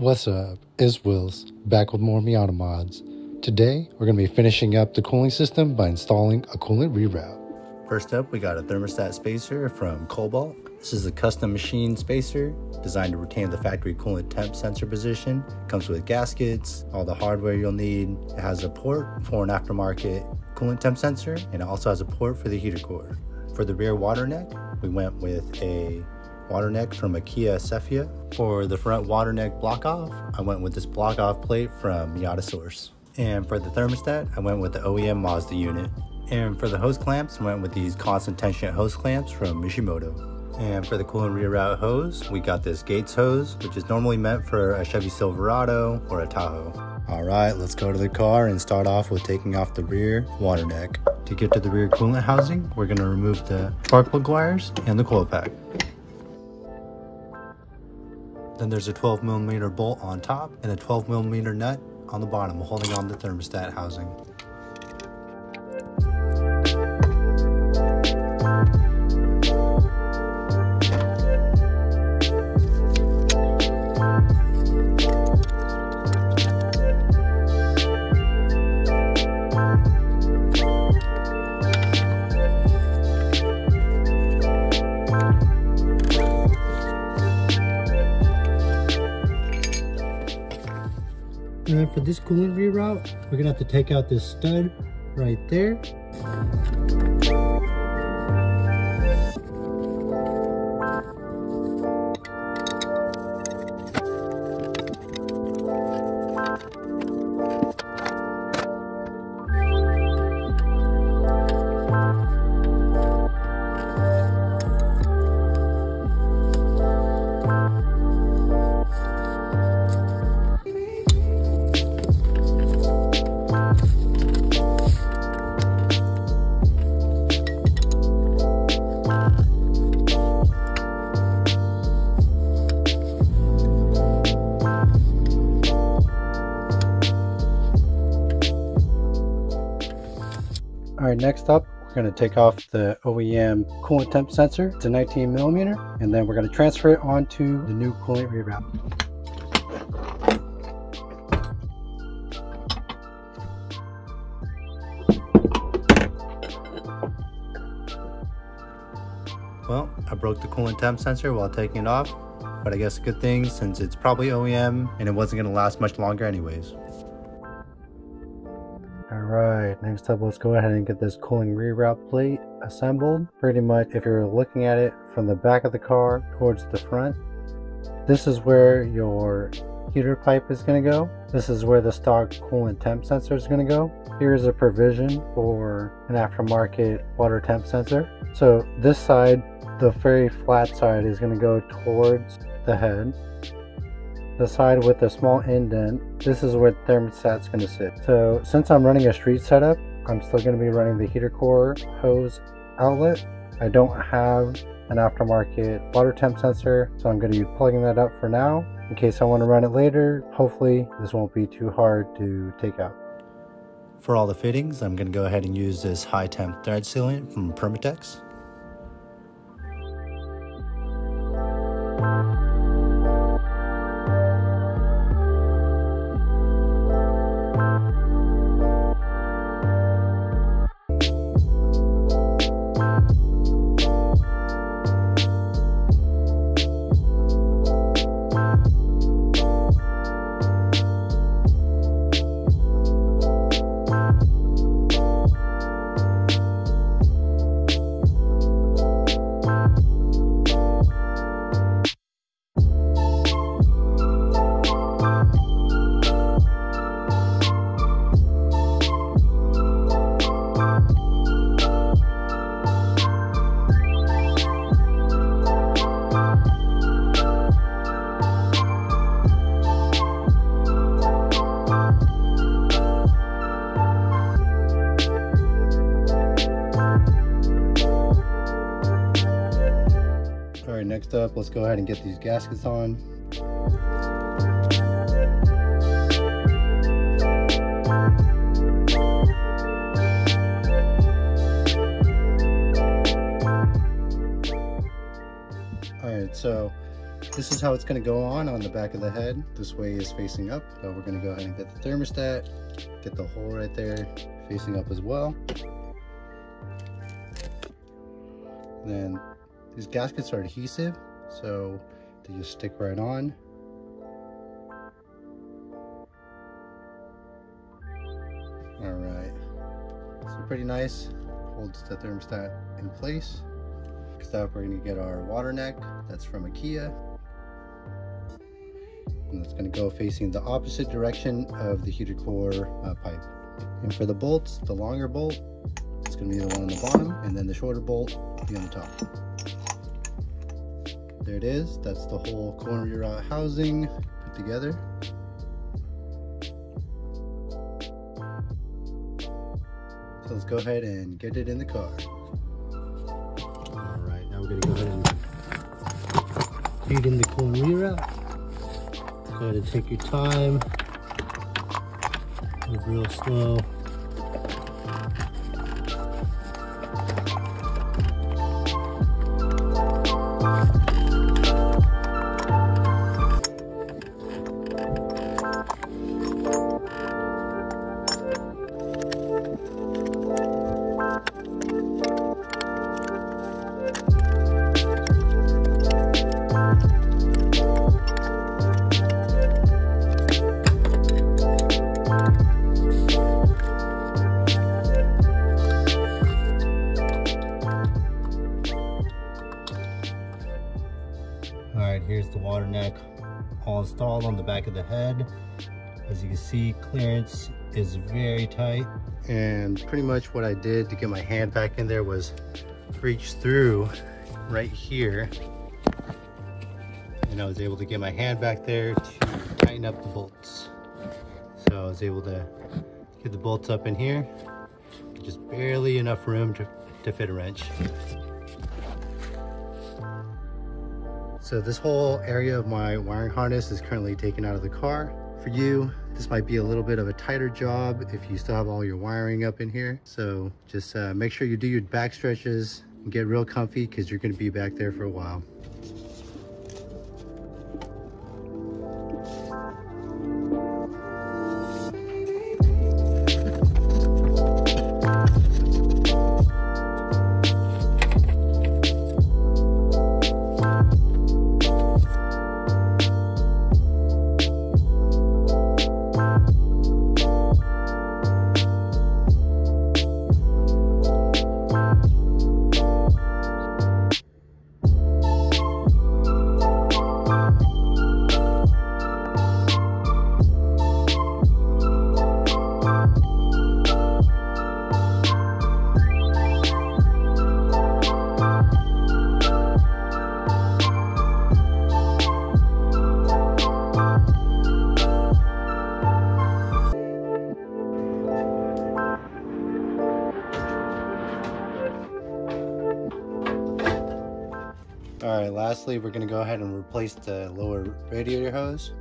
What's up? It's Wills, back with more Miata mods. Today, we're going to be finishing up the cooling system by installing a coolant reroute. First up, we got a thermostat spacer from Cobalt. This is a custom machine spacer designed to retain the factory coolant temp sensor position. Comes with gaskets, all the hardware you'll need. It has a port for an aftermarket coolant temp sensor, and it also has a port for the heater core. For the rear water neck, we went with a water neck from Kia Sephia. For the front water neck block off, I went with this block off plate from Miata Source. And for the thermostat, I went with the OEM Mazda unit. And for the hose clamps, I went with these constant tension hose clamps from Mishimoto. And for the coolant reroute hose, we got this Gates hose, which is normally meant for a Chevy Silverado or a Tahoe. All right, let's go to the car and start off with taking off the rear water neck. To get to the rear coolant housing, we're gonna remove the spark plug wires and the coil pack. Then there's a 12 millimeter bolt on top and a 12 millimeter nut on the bottom holding on the thermostat housing. And then for this coolant reroute, we're gonna have to take out this stud right there. Next up, we're gonna take off the OEM coolant temp sensor. It's a 19 millimeter, and then we're gonna transfer it onto the new coolant reroute. Well, I broke the coolant temp sensor while taking it off, but I guess a good thing since it's probably OEM and it wasn't gonna last much longer anyways. Next up let's go ahead and get this cooling reroute plate assembled. Pretty much if you're looking at it from the back of the car towards the front, this is where your heater pipe is going to go. This is where the stock coolant temp sensor is going to go. Here's a provision for an aftermarket water temp sensor. So this side, the very flat side is going to go towards the head the side with the small indent, this is where the thermostat's going to sit. So since I'm running a street setup, I'm still going to be running the heater core hose outlet. I don't have an aftermarket water temp sensor, so I'm going to be plugging that up for now. In case I want to run it later, hopefully this won't be too hard to take out. For all the fittings, I'm gonna go ahead and use this high temp thread sealant from Permatex. Next up, let's go ahead and get these gaskets on. Alright, so this is how it's going to go on on the back of the head. This way is facing up. So we're going to go ahead and get the thermostat, get the hole right there facing up as well. Then these gaskets are adhesive, so they just stick right on. All right, so pretty nice, holds the thermostat in place. Next up, we're gonna get our water neck. That's from Ikea. And it's gonna go facing the opposite direction of the heater core uh, pipe. And for the bolts, the longer bolt, it's gonna be the one on the bottom, and then the shorter bolt will be on the top. There it is. That's the whole corner reroute housing put together. So let's go ahead and get it in the car. All right, now we're gonna go ahead and feed in the cooling reroute. Go ahead and take your time. Move real slow. On the back of the head. As you can see, clearance is very tight. And pretty much what I did to get my hand back in there was reach through right here. And I was able to get my hand back there to tighten up the bolts. So I was able to get the bolts up in here. Just barely enough room to, to fit a wrench. So this whole area of my wiring harness is currently taken out of the car. For you, this might be a little bit of a tighter job if you still have all your wiring up in here. So just uh, make sure you do your back stretches and get real comfy because you're gonna be back there for a while. Right, lastly, we're gonna go ahead and replace the lower radiator hose.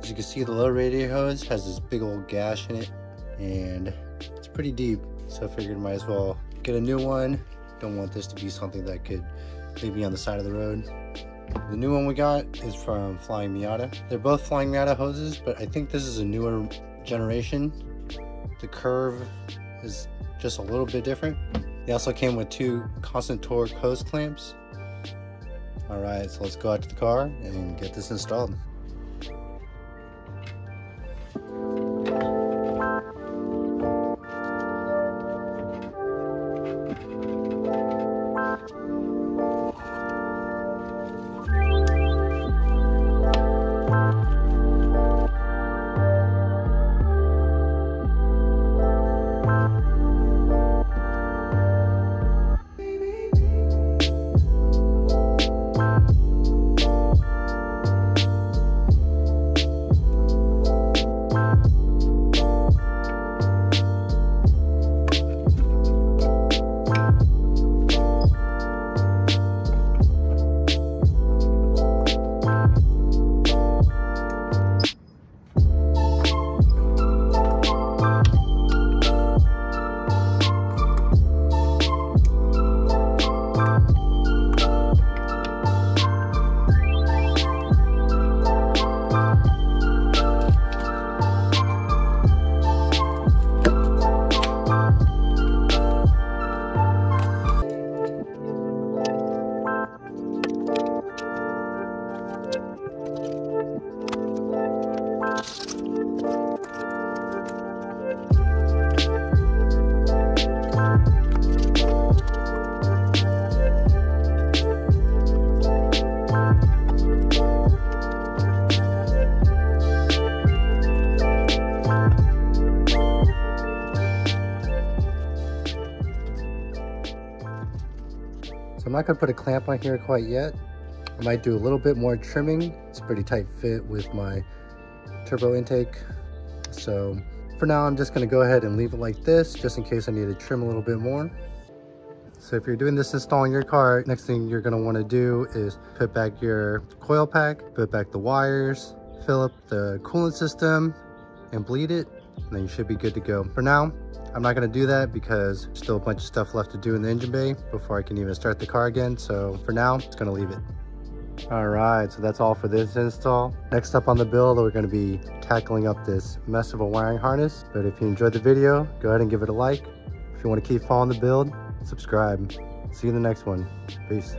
As you can see, the lower radiator hose has this big old gash in it and it's pretty deep. So I figured might as well get a new one. Don't want this to be something that could leave me on the side of the road. The new one we got is from Flying Miata. They're both Flying Miata hoses, but I think this is a newer generation. The curve is just a little bit different. They also came with two constant torque hose clamps all right, so let's go out to the car and get this installed. Not to put a clamp on here quite yet. I might do a little bit more trimming. It's a pretty tight fit with my turbo intake. So for now, I'm just to go ahead and leave it like this just in case I need to trim a little bit more. So if you're doing this install in your car, next thing you're gonna wanna do is put back your coil pack, put back the wires, fill up the coolant system and bleed it, and then you should be good to go. For now, I'm not gonna do that because still a bunch of stuff left to do in the engine bay before I can even start the car again. So for now, just gonna leave it. All right, so that's all for this install. Next up on the build, we're gonna be tackling up this mess of a wiring harness. But if you enjoyed the video, go ahead and give it a like. If you wanna keep following the build, subscribe. See you in the next one. Peace.